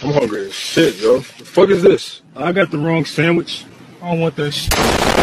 I'm hungry as shit, yo. The fuck is this? I got the wrong sandwich. I don't want that shit.